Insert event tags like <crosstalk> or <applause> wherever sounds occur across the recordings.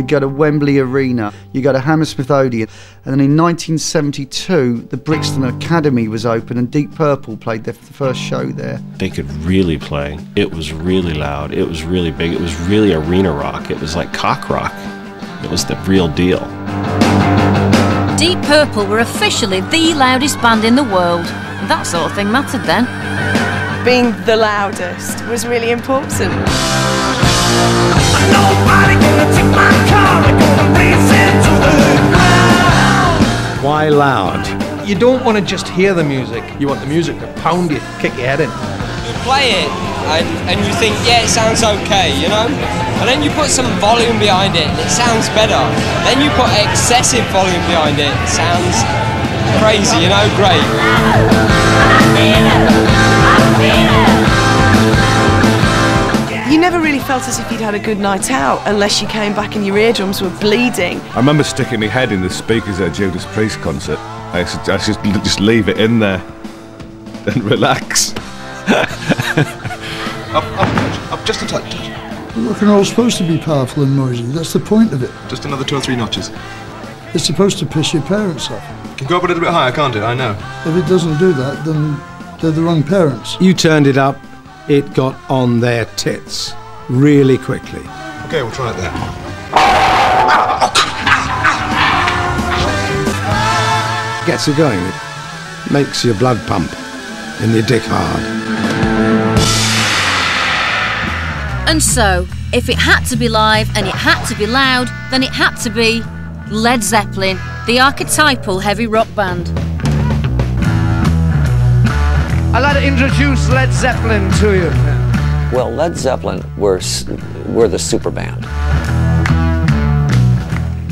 we go to Wembley Arena, you go to Hammersmith Odeon, and then in 1972, the Brixton Academy was open, and Deep Purple played their first show there. They could really play. It was really loud. It was really big. It was really arena rock. It was like cock rock. It was the real deal. Deep Purple were officially the loudest band in the world. That sort of thing mattered then. Being the loudest was really important. Why loud? You don't want to just hear the music, you want the music to pound you, kick your head in. You play it and, and you think, yeah, it sounds okay, you know? And then you put some volume behind it and it sounds better. Then you put excessive volume behind it, it sounds crazy, you know, great. You never really felt as if you'd had a good night out unless you came back and your eardrums were bleeding. I remember sticking my head in the speakers at a Judas Priest concert. I should, I should just leave it in there <laughs> and relax. up, up, up, just a touch. Rock and roll's supposed to be powerful and noisy. That's the point of it. Just another two or three notches. It's supposed to piss your parents off. Can go up a little bit higher, can't it? I know. If it doesn't do that, then they're the wrong parents. You turned it up, it got on their tits really quickly. Okay, we'll try it there. Gets you going. It makes your blood pump and your dick hard. And so, if it had to be live and it had to be loud, then it had to be Led Zeppelin, the archetypal heavy rock band. I'd like to introduce Led Zeppelin to you. Well, Led Zeppelin were, were the super band.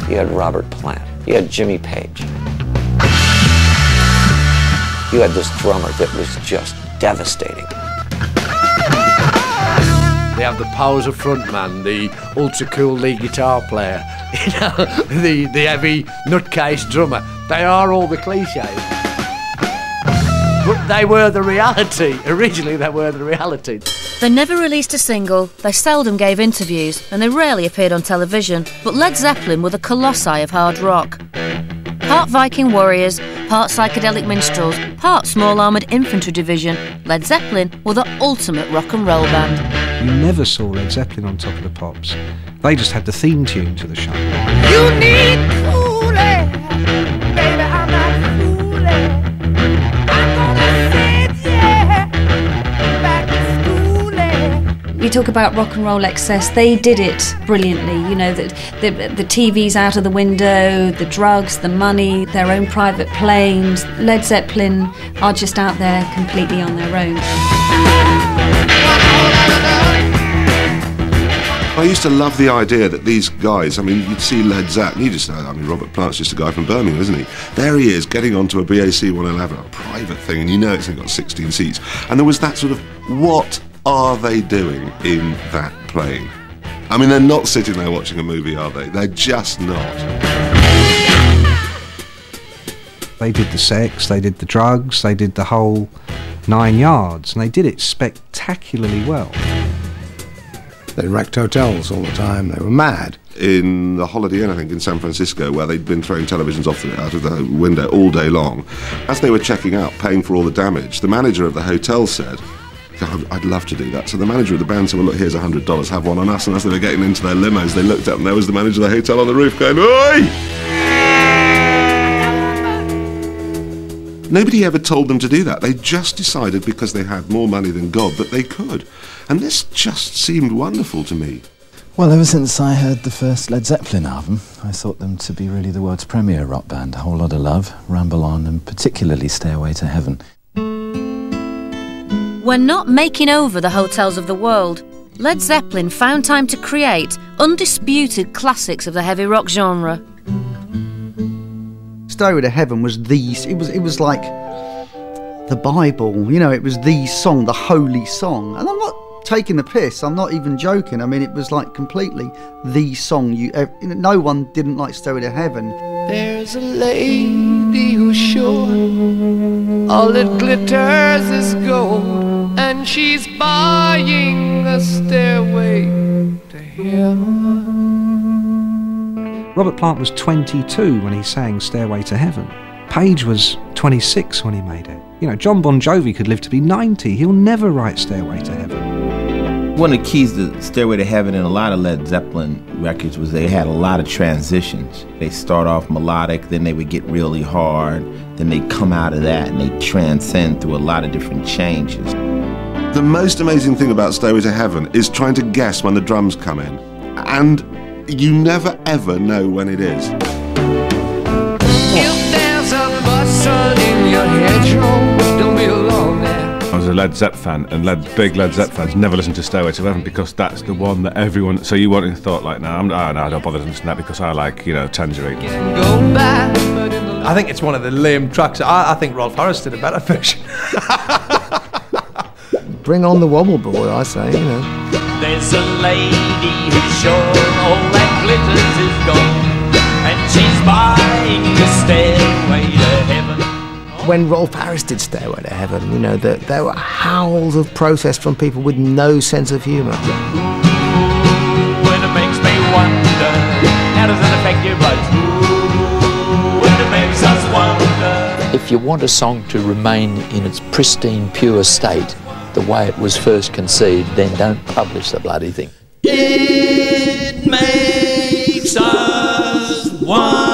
You had Robert Plant. You had Jimmy Page. You had this drummer that was just devastating. They have the powers of frontman, the ultra cool lead guitar player, <laughs> you know, the, the heavy nutcase drummer. They are all the cliches. But they were the reality. <laughs> Originally, they were the reality. They never released a single, they seldom gave interviews, and they rarely appeared on television. But Led Zeppelin were the colossi of hard rock. Part Viking warriors, part psychedelic minstrels, part small armoured infantry division, Led Zeppelin were the ultimate rock and roll band. You never saw Led Zeppelin on top of the pops. They just had the theme tune to the show. You need You talk about rock and roll excess. They did it brilliantly. You know that the, the TVs out of the window, the drugs, the money, their own private planes. Led Zeppelin are just out there completely on their own. I used to love the idea that these guys, I mean, you'd see Led Zeppelin, you just know, I mean, Robert Plant's just a guy from Birmingham, isn't he? There he is, getting onto a BAC 111, a private thing, and you know it's only got 16 seats. And there was that sort of, what are they doing in that plane? I mean, they're not sitting there watching a movie, are they? They're just not. They did the sex, they did the drugs, they did the whole nine yards, and they did it spectacularly well. They wrecked hotels all the time. They were mad. In the Holiday Inn, I think, in San Francisco, where they'd been throwing televisions off the, out of the window all day long, as they were checking out, paying for all the damage, the manager of the hotel said, I'd love to do that. So the manager of the band said, well, look, here's $100, have one on us. And as they were getting into their limos, they looked up and there was the manager of the hotel on the roof going, Oi! Nobody ever told them to do that. They just decided because they had more money than God that they could. And this just seemed wonderful to me. Well, ever since I heard the first Led Zeppelin album, I thought them to be really the world's premier rock band. A Whole Lotta Love, Ramble On, and particularly Stairway to Heaven. When not making over the hotels of the world, Led Zeppelin found time to create undisputed classics of the heavy rock genre. Stairway to Heaven was the it was it was like the Bible, you know, it was the song, the holy song. And I'm not taking the piss. I'm not even joking. I mean, it was like completely the song. You, no one didn't like Stairway to Heaven. There's a lady who's sure all that glitters is gold, and she's buying a stairway to heaven. Robert Plant was 22 when he sang Stairway to Heaven. Page was 26 when he made it. You know, John Bon Jovi could live to be 90. He'll never write Stairway to Heaven. One of the keys to Stairway to Heaven and a lot of Led Zeppelin records was they had a lot of transitions. They start off melodic, then they would get really hard, then they come out of that and they transcend through a lot of different changes. The most amazing thing about Stairway to Heaven is trying to guess when the drums come in. And you never ever know when it is. If there's a bustle in your hedgerow, don't be alone there. I was a Led Zepp fan, and Led, big Led Zepp fans never listen to Stairway to Heaven because that's the one that everyone. So you wouldn't have thought like, no, I'm, oh, no, I don't bother listening to that because I like, you know, Tangerine. Go back, but in the I think it's one of the lame tracks. I, I think Rolf Harris did a better version. <laughs> Bring on the wobble boy, I say, you know. There's a lady who's sure all that glitters is gold, and she's buying the stairway to heaven. When Rolf Harris did Stairway to Heaven, you know, that there were howls of protest from people with no sense of humour. When makes me wonder, how does it affect your votes? Ooh, when it makes us wonder. If you want a song to remain in its pristine, pure state, the way it was first conceived, then don't publish the bloody thing. It makes us wonder.